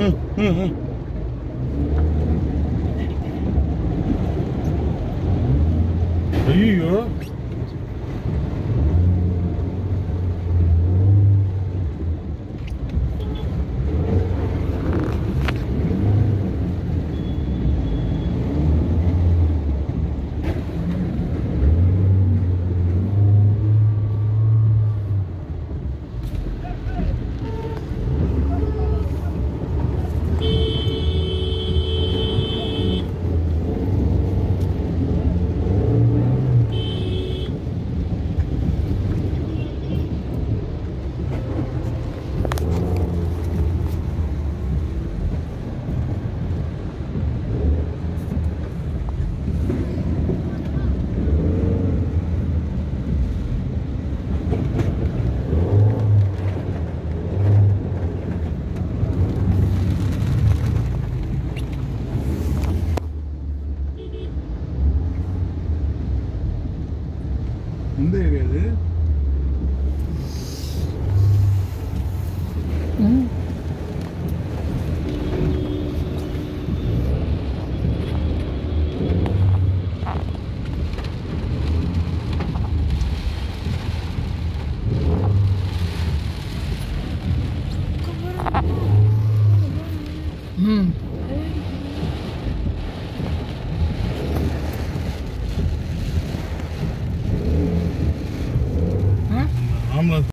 응, 응, 응. 어이 요? 뭔데 이래야 응. 응. I'm gonna